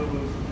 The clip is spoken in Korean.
여러분.